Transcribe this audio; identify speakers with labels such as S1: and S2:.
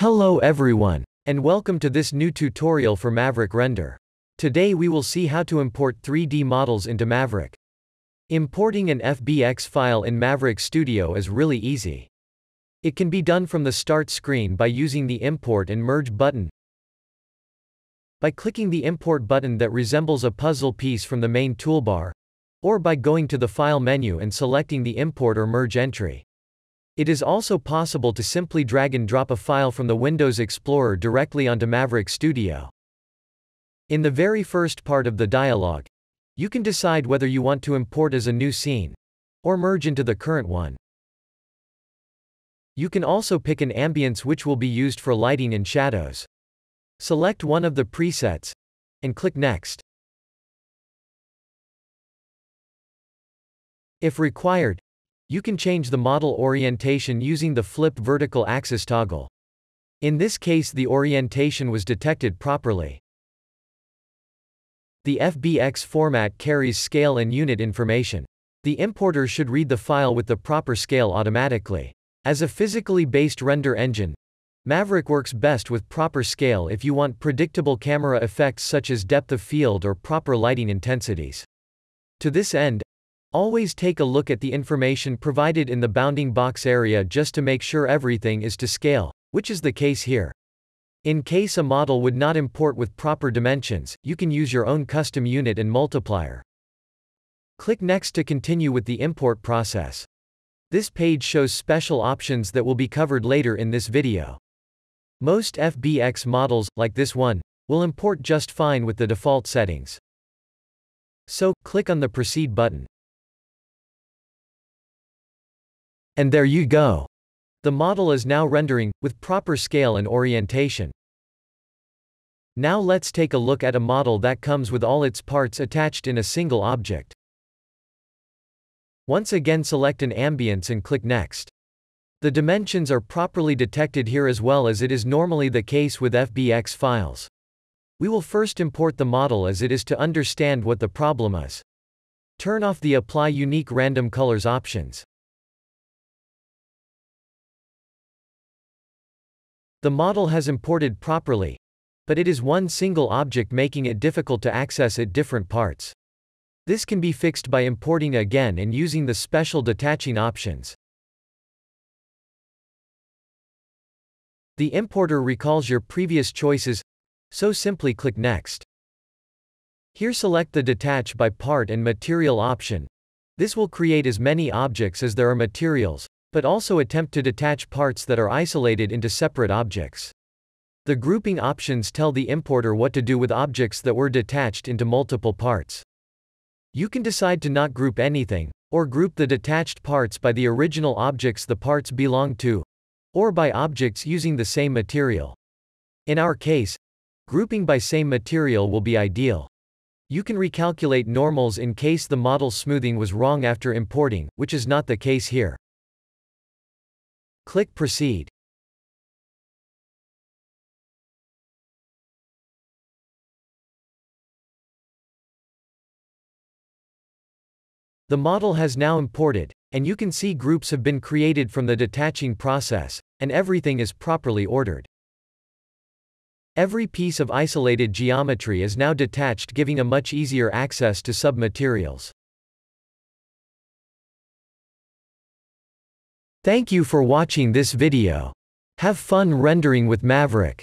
S1: Hello everyone, and welcome to this new tutorial for Maverick Render. Today we will see how to import 3D models into Maverick. Importing an FBX file in Maverick Studio is really easy. It can be done from the start screen by using the Import and Merge button. By clicking the Import button that resembles a puzzle piece from the main toolbar, or by going to the File menu and selecting the Import or Merge entry. It is also possible to simply drag and drop a file from the Windows Explorer directly onto Maverick Studio. In the very first part of the dialog, you can decide whether you want to import as a new scene, or merge into the current one. You can also pick an ambience which will be used for lighting and shadows. Select one of the presets, and click Next. If required, you can change the model orientation using the flip vertical axis toggle. In this case the orientation was detected properly. The FBX format carries scale and unit information. The importer should read the file with the proper scale automatically. As a physically based render engine, Maverick works best with proper scale if you want predictable camera effects such as depth of field or proper lighting intensities. To this end, Always take a look at the information provided in the bounding box area just to make sure everything is to scale, which is the case here. In case a model would not import with proper dimensions, you can use your own custom unit and multiplier. Click Next to continue with the import process. This page shows special options that will be covered later in this video. Most FBX models, like this one, will import just fine with the default settings. So, click on the Proceed button. And there you go. The model is now rendering, with proper scale and orientation. Now let's take a look at a model that comes with all its parts attached in a single object. Once again select an ambience and click Next. The dimensions are properly detected here as well as it is normally the case with FBX files. We will first import the model as it is to understand what the problem is. Turn off the Apply Unique Random Colors options. The model has imported properly, but it is one single object making it difficult to access it different parts. This can be fixed by importing again and using the special detaching options. The importer recalls your previous choices, so simply click Next. Here select the Detach by Part and Material option. This will create as many objects as there are materials, but also attempt to detach parts that are isolated into separate objects. The grouping options tell the importer what to do with objects that were detached into multiple parts. You can decide to not group anything, or group the detached parts by the original objects the parts belong to, or by objects using the same material. In our case, grouping by same material will be ideal. You can recalculate normals in case the model smoothing was wrong after importing, which is not the case here. Click Proceed. The model has now imported, and you can see groups have been created from the detaching process, and everything is properly ordered. Every piece of isolated geometry is now detached giving a much easier access to submaterials. Thank you for watching this video. Have fun rendering with Maverick.